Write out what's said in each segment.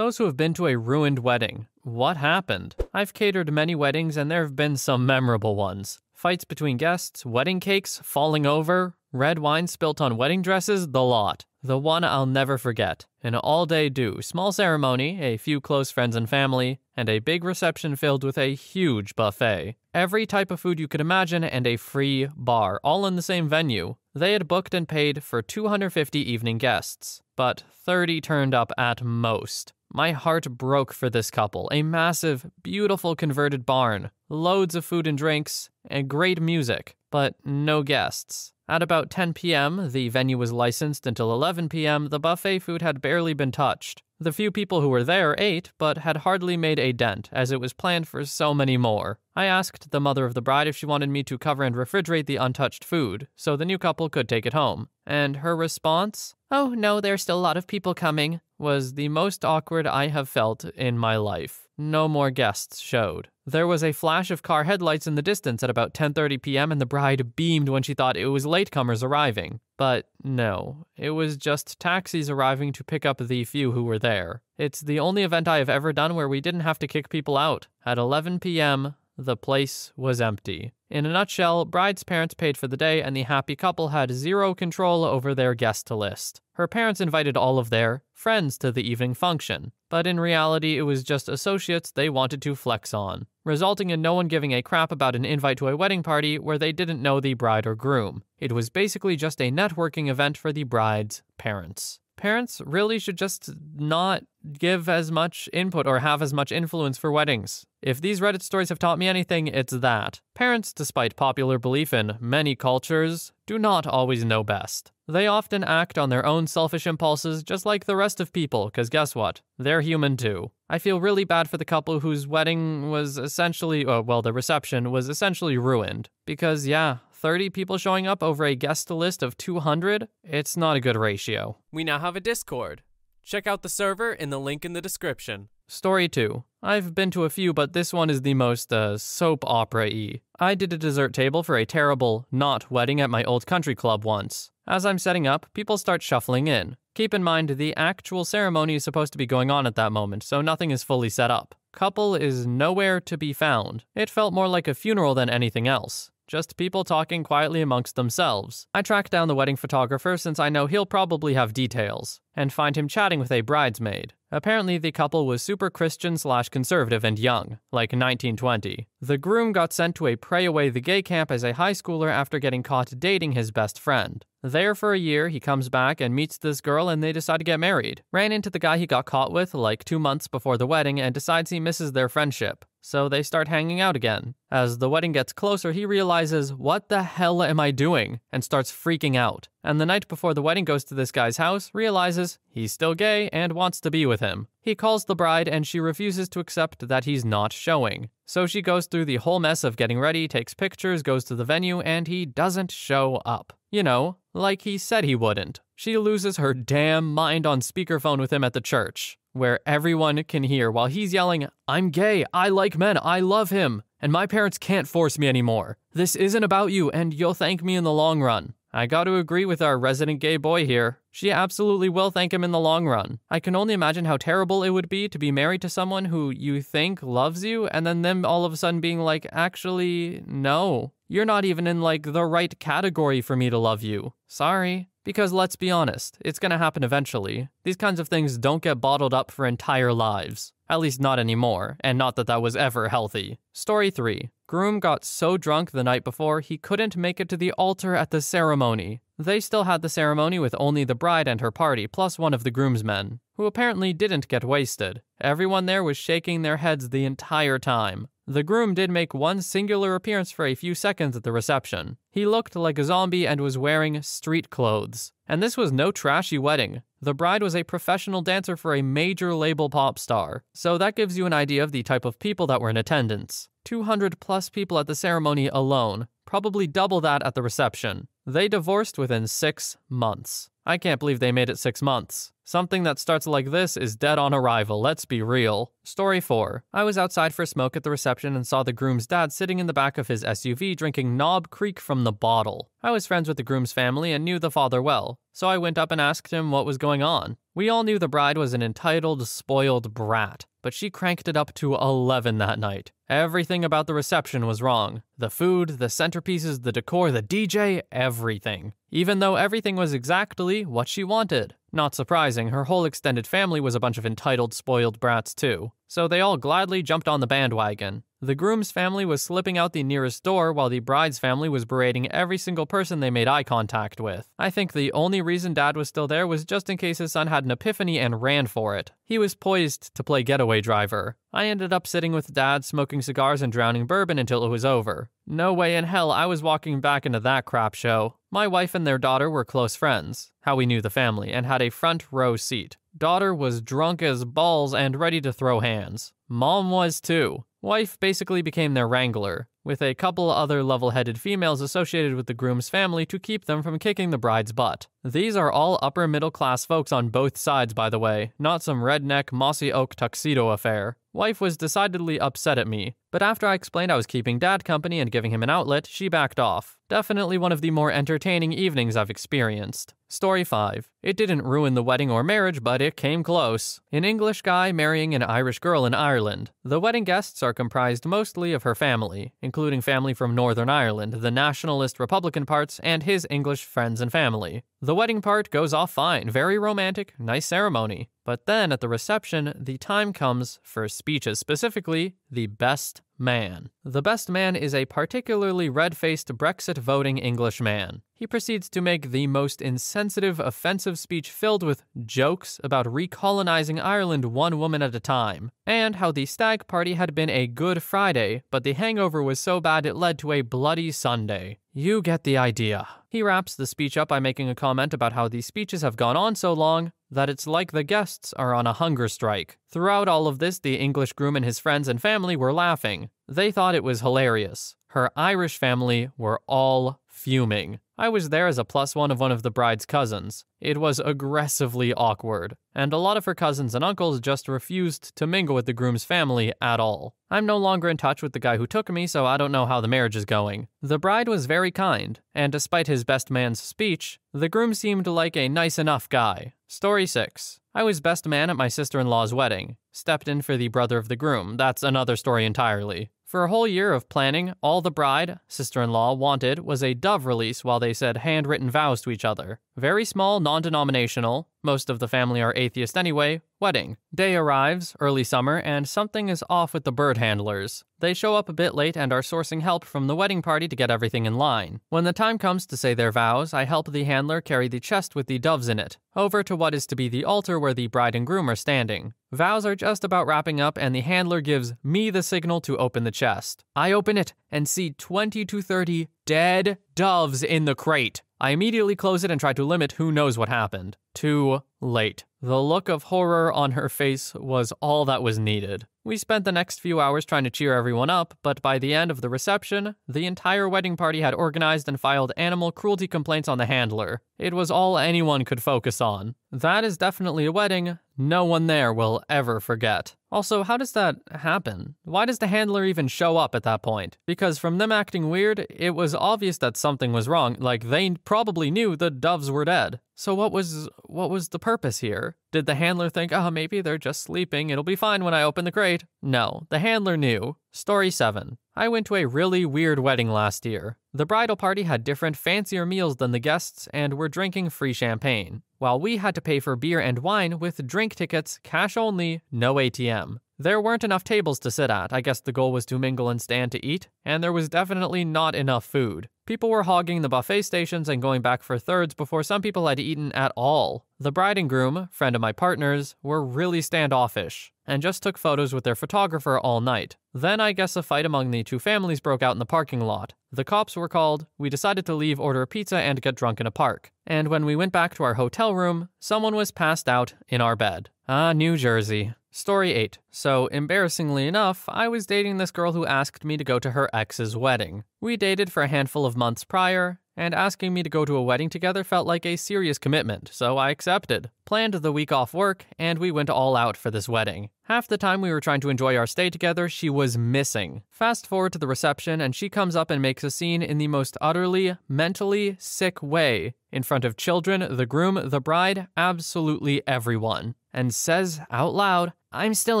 Those who have been to a ruined wedding, what happened? I've catered many weddings and there have been some memorable ones. Fights between guests, wedding cakes falling over, red wine spilt on wedding dresses, the lot. The one I'll never forget. An all day do, small ceremony, a few close friends and family, and a big reception filled with a huge buffet. Every type of food you could imagine and a free bar, all in the same venue. They had booked and paid for 250 evening guests, but 30 turned up at most. My heart broke for this couple. A massive, beautiful converted barn, loads of food and drinks, and great music, but no guests. At about 10 p.m., the venue was licensed until 11 p.m. The buffet food had barely been touched. The few people who were there ate, but had hardly made a dent, as it was planned for so many more. I asked the mother of the bride if she wanted me to cover and refrigerate the untouched food, so the new couple could take it home. And her response, Oh, no, there's still a lot of people coming, was the most awkward I have felt in my life. No more guests showed. There was a flash of car headlights in the distance at about 10:30 p.m. and the bride beamed when she thought it was latecomers arriving. But no, it was just taxis arriving to pick up the few who were there. It's the only event I have ever done where we didn't have to kick people out. At 11 p.m., the place was empty. In a nutshell, bride's parents paid for the day, and the happy couple had zero control over their guest list. Her parents invited all of their friends to the evening function, but in reality, it was just associates they wanted to flex on, resulting in no one giving a crap about an invite to a wedding party where they didn't know the bride or groom. It was basically just a networking event for the bride's parents parents really should just not give as much input or have as much influence for weddings. If these Reddit stories have taught me anything, it's that. Parents, despite popular belief in many cultures, do not always know best. They often act on their own selfish impulses just like the rest of people, because guess what? They're human too. I feel really bad for the couple whose wedding was essentially, uh, well, the reception was essentially ruined. Because, yeah, 30 people showing up over a guest list of 200, it's not a good ratio. We now have a Discord. Check out the server in the link in the description. Story 2. I've been to a few, but this one is the most uh, soap opera y. I did a dessert table for a terrible, not wedding at my old country club once. As I'm setting up, people start shuffling in. Keep in mind, the actual ceremony is supposed to be going on at that moment, so nothing is fully set up. Couple is nowhere to be found. It felt more like a funeral than anything else just people talking quietly amongst themselves. I track down the wedding photographer since I know he'll probably have details, and find him chatting with a bridesmaid. Apparently, the couple was super Christian slash conservative and young, like 1920. The groom got sent to a pray away the gay camp as a high schooler after getting caught dating his best friend. There for a year, he comes back and meets this girl and they decide to get married. Ran into the guy he got caught with like two months before the wedding and decides he misses their friendship. So they start hanging out again. As the wedding gets closer, he realizes, What the hell am I doing? and starts freaking out. And the night before the wedding goes to this guy's house, realizes he's still gay and wants to be with him. He calls the bride and she refuses to accept that he's not showing. So she goes through the whole mess of getting ready, takes pictures, goes to the venue, and he doesn't show up. You know, like he said he wouldn't. She loses her damn mind on speakerphone with him at the church, where everyone can hear while he's yelling, I'm gay, I like men, I love him, and my parents can't force me anymore. This isn't about you, and you'll thank me in the long run. I got to agree with our resident gay boy here. She absolutely will thank him in the long run. I can only imagine how terrible it would be to be married to someone who you think loves you and then them all of a sudden being like, actually, no. You're not even in like the right category for me to love you. Sorry. Because let's be honest, it's gonna happen eventually. These kinds of things don't get bottled up for entire lives. At least not anymore, and not that that was ever healthy. Story 3. Groom got so drunk the night before he couldn't make it to the altar at the ceremony. They still had the ceremony with only the bride and her party, plus one of the groomsmen, who apparently didn't get wasted. Everyone there was shaking their heads the entire time. The groom did make one singular appearance for a few seconds at the reception. He looked like a zombie and was wearing street clothes. And this was no trashy wedding. The bride was a professional dancer for a major label pop star, so that gives you an idea of the type of people that were in attendance. 200 plus people at the ceremony alone, probably double that at the reception. They divorced within six months. I can't believe they made it six months. Something that starts like this is dead on arrival, let's be real. Story 4. I was outside for a smoke at the reception and saw the groom's dad sitting in the back of his SUV drinking Knob Creek from the bottle. I was friends with the groom's family and knew the father well, so I went up and asked him what was going on. We all knew the bride was an entitled, spoiled brat, but she cranked it up to 11 that night. Everything about the reception was wrong the food, the centerpieces, the decor, the DJ, everything. Even though everything was exactly what she wanted. Not surprising, her whole extended family was a bunch of entitled, spoiled brats, too. So they all gladly jumped on the bandwagon. The groom's family was slipping out the nearest door while the bride's family was berating every single person they made eye contact with. I think the only reason dad was still there was just in case his son had an epiphany and ran for it. He was poised to play getaway driver. I ended up sitting with dad, smoking cigars and drowning bourbon until it was over. No way in hell I was walking back into that crap show. My wife and their daughter were close friends, how we knew the family, and had a front row seat. Daughter was drunk as balls and ready to throw hands. Mom was too. Wife basically became their wrangler, with a couple other level headed females associated with the groom's family to keep them from kicking the bride's butt. These are all upper middle class folks on both sides, by the way, not some redneck mossy oak tuxedo affair. Wife was decidedly upset at me, but after I explained I was keeping dad company and giving him an outlet, she backed off. Definitely one of the more entertaining evenings I've experienced. Story 5. It didn't ruin the wedding or marriage, but it came close. An English guy marrying an Irish girl in Ireland. The wedding guests are comprised mostly of her family, including family from Northern Ireland, the nationalist Republican parts, and his English friends and family. The wedding part goes off fine, very romantic, nice ceremony. But then at the reception, the time comes for speeches, specifically the best man. The best man is a particularly red faced Brexit voting English man. He proceeds to make the most insensitive, offensive speech filled with jokes about recolonizing Ireland one woman at a time, and how the stag party had been a good Friday, but the hangover was so bad it led to a bloody Sunday. You get the idea. He wraps the speech up by making a comment about how the speeches have gone on so long that it's like the guests are on a hunger strike. Throughout all of this, the English groom and his friends and family were laughing. They thought it was hilarious. Her Irish family were all fuming. I was there as a plus one of one of the bride's cousins. It was aggressively awkward, and a lot of her cousins and uncles just refused to mingle with the groom's family at all. I'm no longer in touch with the guy who took me, so I don't know how the marriage is going. The bride was very kind, and despite his best man's speech, the groom seemed like a nice enough guy. Story 6. I was best man at my sister in law's wedding. Stepped in for the brother of the groom. That's another story entirely. For a whole year of planning, all the bride, sister in law, wanted was a dove release while they said handwritten vows to each other. Very small, non denominational, most of the family are atheist anyway, wedding. Day arrives, early summer, and something is off with the bird handlers. They show up a bit late and are sourcing help from the wedding party to get everything in line. When the time comes to say their vows, I help the handler carry the chest with the doves in it, over to what is to be the altar where the bride and groom are standing. Vows are just about wrapping up, and the handler gives me the signal to open the chest. I open it and see 20 to 30 dead doves in the crate. I immediately close it and try to limit who knows what happened. Too late. The look of horror on her face was all that was needed. We spent the next few hours trying to cheer everyone up, but by the end of the reception, the entire wedding party had organized and filed animal cruelty complaints on the handler. It was all anyone could focus on. That is definitely a wedding no one there will ever forget. Also, how does that happen? Why does the handler even show up at that point? Because from them acting weird, it was obvious that something was wrong, like they probably knew the doves were dead. So what was what was the purpose here? Did the handler think, "Oh, maybe they're just sleeping. It'll be fine when I open the crate?" No, the handler knew. Story 7. I went to a really weird wedding last year. The bridal party had different, fancier meals than the guests and were drinking free champagne, while we had to pay for beer and wine with drink tickets, cash only, no ATM. There weren't enough tables to sit at. I guess the goal was to mingle and stand to eat, and there was definitely not enough food. People were hogging the buffet stations and going back for thirds before some people had eaten at all. The bride and groom, friend of my partner's, were really standoffish and just took photos with their photographer all night. Then I guess a fight among the two families broke out in the parking lot. The cops were called, we decided to leave, order a pizza, and get drunk in a park. And when we went back to our hotel room, someone was passed out in our bed. Ah, New Jersey. Story 8. So, embarrassingly enough, I was dating this girl who asked me to go to her ex's wedding. We dated for a handful of months prior, and asking me to go to a wedding together felt like a serious commitment, so I accepted. Planned the week off work, and we went all out for this wedding. Half the time we were trying to enjoy our stay together, she was missing. Fast forward to the reception, and she comes up and makes a scene in the most utterly, mentally sick way in front of children, the groom, the bride, absolutely everyone, and says out loud, I'm still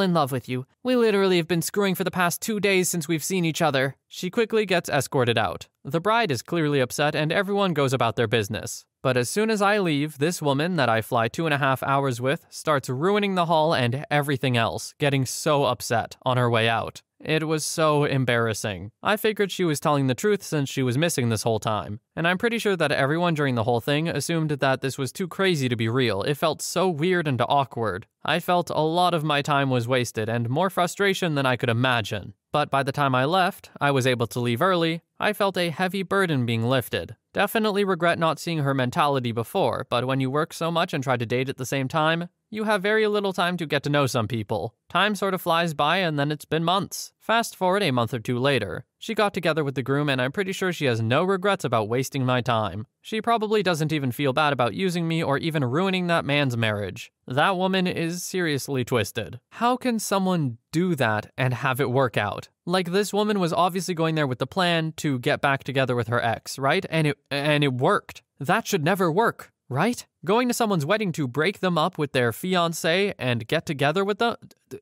in love with you. We literally have been screwing for the past two days since we've seen each other. She quickly gets escorted out. The bride is clearly upset, and everyone goes about their business. But as soon as I leave, this woman that I fly two and a half hours with starts ruining the hall and everything else, getting so upset on her way out. It was so embarrassing. I figured she was telling the truth since she was missing this whole time. And I'm pretty sure that everyone during the whole thing assumed that this was too crazy to be real. It felt so weird and awkward. I felt a lot of my time was wasted and more frustration than I could imagine. But by the time I left, I was able to leave early, I felt a heavy burden being lifted. Definitely regret not seeing her mentality before, but when you work so much and try to date at the same time, you have very little time to get to know some people. Time sort of flies by and then it's been months. Fast forward a month or two later. She got together with the groom and I'm pretty sure she has no regrets about wasting my time. She probably doesn't even feel bad about using me or even ruining that man's marriage. That woman is seriously twisted. How can someone do that and have it work out? Like this woman was obviously going there with the plan to get back together with her ex, right? And it and it worked. That should never work right? Going to someone's wedding to break them up with their fiance and get together with them,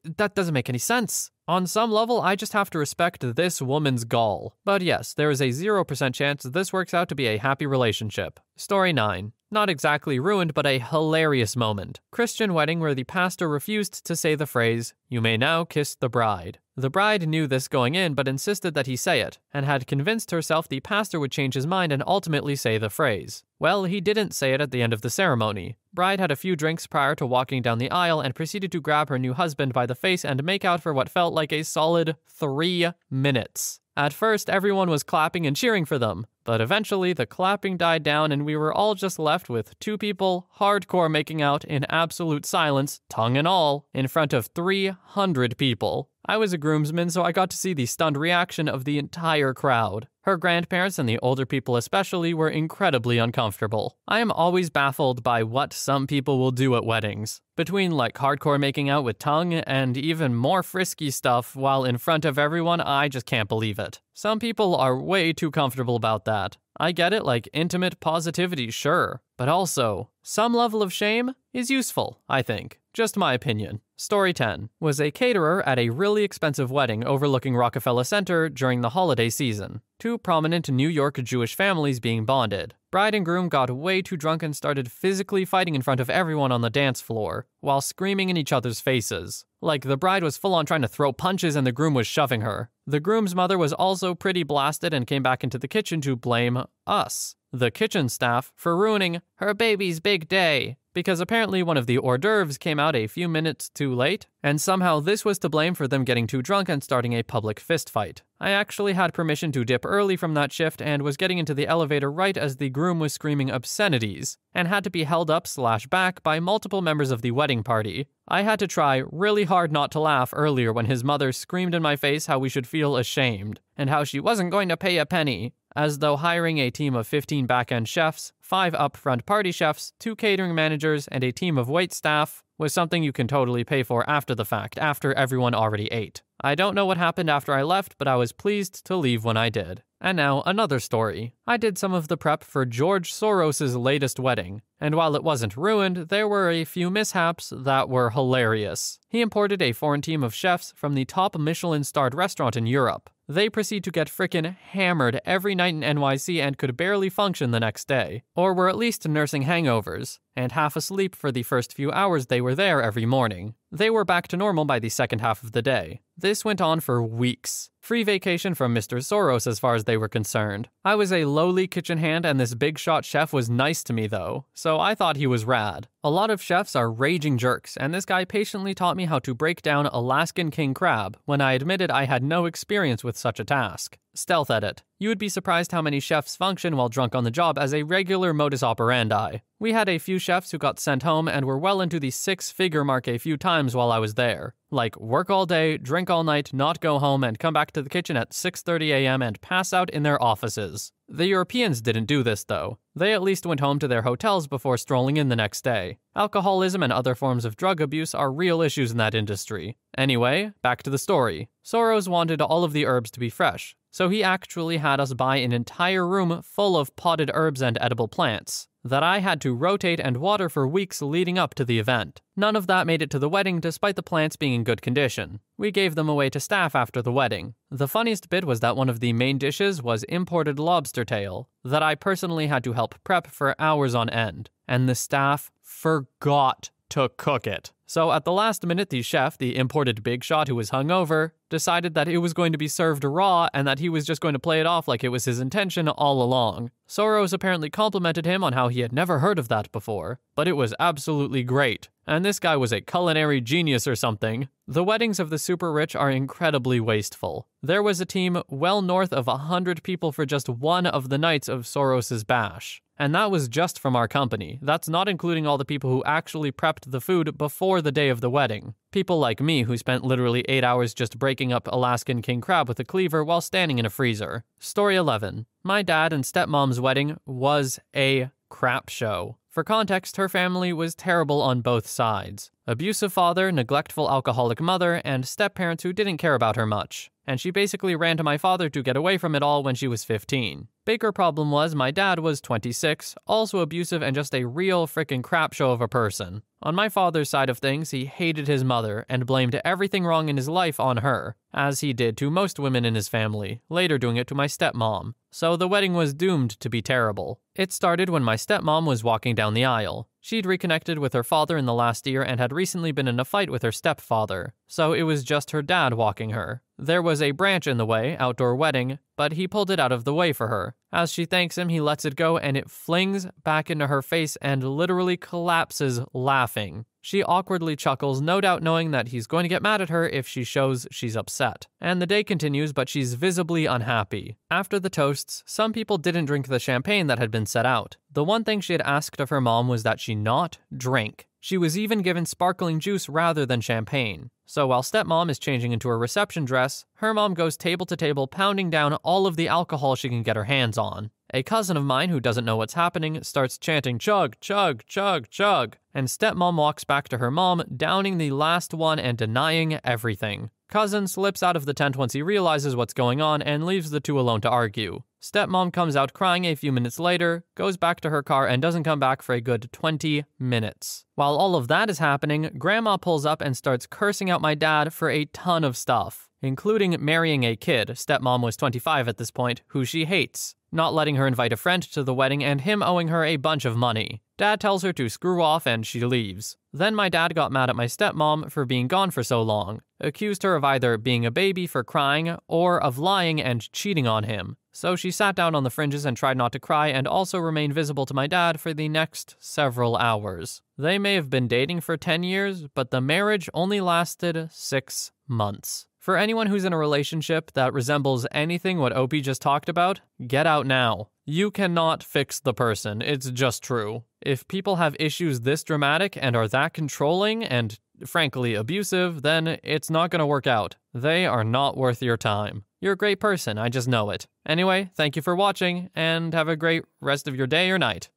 that doesn't make any sense. On some level, I just have to respect this woman's gall. But yes, there is a 0% chance this works out to be a happy relationship. Story 9. Not exactly ruined, but a hilarious moment. Christian wedding where the pastor refused to say the phrase, You may now kiss the bride. The bride knew this going in, but insisted that he say it, and had convinced herself the pastor would change his mind and ultimately say the phrase. Well, he didn't say it at the end of the ceremony. Bride had a few drinks prior to walking down the aisle and proceeded to grab her new husband by the face and make out for what felt like a solid three minutes. At first, everyone was clapping and cheering for them, but eventually the clapping died down and we were all just left with two people hardcore making out in absolute silence, tongue and all, in front of 300 people. I was a groomsman, so I got to see the stunned reaction of the entire crowd. Her grandparents and the older people, especially, were incredibly uncomfortable. I am always baffled by what some people will do at weddings. Between like hardcore making out with tongue and even more frisky stuff while in front of everyone, I just can't believe it. Some people are way too comfortable about that. I get it, like intimate positivity, sure. But also, some level of shame is useful, I think. Just my opinion. Story 10 was a caterer at a really expensive wedding overlooking Rockefeller Center during the holiday season. Two prominent New York Jewish families being bonded. Bride and groom got way too drunk and started physically fighting in front of everyone on the dance floor, while screaming in each other's faces. Like the bride was full on trying to throw punches and the groom was shoving her. The groom's mother was also pretty blasted and came back into the kitchen to blame us, the kitchen staff, for ruining her baby's big day because apparently one of the hors d'oeuvres came out a few minutes too late, and somehow this was to blame for them getting too drunk and starting a public fistfight. I actually had permission to dip early from that shift and was getting into the elevator right as the groom was screaming obscenities, and had to be held up slash back by multiple members of the wedding party. I had to try really hard not to laugh earlier when his mother screamed in my face how we should feel ashamed, and how she wasn't going to pay a penny, as though hiring a team of 15 back-end chefs, 5 upfront party chefs, 2 catering managers, and a team of wait staff was something you can totally pay for after the fact, after everyone already ate. I don't know what happened after I left, but I was pleased to leave when I did. And now, another story. I did some of the prep for George Soros' latest wedding, and while it wasn't ruined, there were a few mishaps that were hilarious. He imported a foreign team of chefs from the top Michelin starred restaurant in Europe. They proceed to get frickin' hammered every night in NYC and could barely function the next day, or were at least nursing hangovers, and half asleep for the first few hours they were there every morning. They were back to normal by the second half of the day. This went on for weeks. Free vacation from Mr. Soros as far as they were concerned. I was a lowly kitchen hand and this big shot chef was nice to me though, so I thought he was rad. A lot of chefs are raging jerks, and this guy patiently taught me how to break down Alaskan king crab when I admitted I had no experience with such a task. stealth edit. You would be surprised how many chefs function while drunk on the job as a regular modus operandi. We had a few chefs who got sent home and were well into the six figure mark a few times while I was there. Like work all day, drink all night, not go home, and come back to the kitchen at 6:30 a.m. and pass out in their offices. The Europeans didn't do this though. They at least went home to their hotels before strolling in the next day. Alcoholism and other forms of drug abuse are real issues in that industry. Anyway, back to the story. Soros wanted all of the herbs to be fresh, so he actually had us buy an entire room full of potted herbs and edible plants that I had to rotate and water for weeks leading up to the event. None of that made it to the wedding despite the plants being in good condition. We gave them away to staff after the wedding. The funniest bit was that one of the main dishes was imported lobster tail that I personally had to help prep for hours on end, and the staff forgot to cook it. So at the last minute, the chef, the imported big shot who was hungover, decided that it was going to be served raw and that he was just going to play it off like it was his intention all along. Soros apparently complimented him on how he had never heard of that before, but it was absolutely great. And this guy was a culinary genius or something. The weddings of the super rich are incredibly wasteful. There was a team well north of 100 people for just one of the nights of Soros's bash. And that was just from our company. That's not including all the people who actually prepped the food before the day of the wedding. People like me who spent literally 8 hours just breaking up Alaskan king crab with a cleaver while standing in a freezer. Story 11. My dad and stepmom's wedding was a crap show. For context, her family was terrible on both sides abusive father, neglectful alcoholic mother, and step parents who didn't care about her much. And she basically ran to my father to get away from it all when she was 15. Baker problem was my dad was 26, also abusive and just a real frickin' crap show of a person. On my father's side of things, he hated his mother and blamed everything wrong in his life on her, as he did to most women in his family, later doing it to my stepmom. So the wedding was doomed to be terrible. It started when my stepmom was walking down the aisle. She'd reconnected with her father in the last year and had recently been in a fight with her stepfather, so it was just her dad walking her. There was a branch in the way, outdoor wedding, but he pulled it out of the way for her. As she thanks him, he lets it go and it flings back into her face and literally collapses laughing. She awkwardly chuckles, no doubt knowing that he's going to get mad at her if she shows she's upset. And the day continues, but she's visibly unhappy. After the toasts, some people didn't drink the champagne that had been set out. The one thing she had asked of her mom was that she not drink. She was even given sparkling juice rather than champagne. So while stepmom is changing into her reception dress, her mom goes table to table pounding down all of the alcohol she can get her hands on. A cousin of mine who doesn't know what's happening starts chanting chug, chug, chug, chug, and stepmom walks back to her mom, downing the last one and denying everything. Cousin slips out of the tent once he realizes what's going on and leaves the two alone to argue. Stepmom comes out crying a few minutes later, goes back to her car, and doesn't come back for a good 20 minutes. While all of that is happening, Grandma pulls up and starts cursing out my dad for a ton of stuff, including marrying a kid, stepmom was 25 at this point, who she hates, not letting her invite a friend to the wedding, and him owing her a bunch of money. Dad tells her to screw off and she leaves. Then my dad got mad at my stepmom for being gone for so long, accused her of either being a baby for crying or of lying and cheating on him. So she sat down on the fringes and tried not to cry and also remained visible to my dad for the next several hours. They may have been dating for 10 years, but the marriage only lasted six months. For anyone who's in a relationship that resembles anything what Opie just talked about, get out now. You cannot fix the person, it's just true. If people have issues this dramatic and are that controlling and frankly abusive, then it's not going to work out. They are not worth your time. You're a great person, I just know it. Anyway, thank you for watching, and have a great rest of your day or night.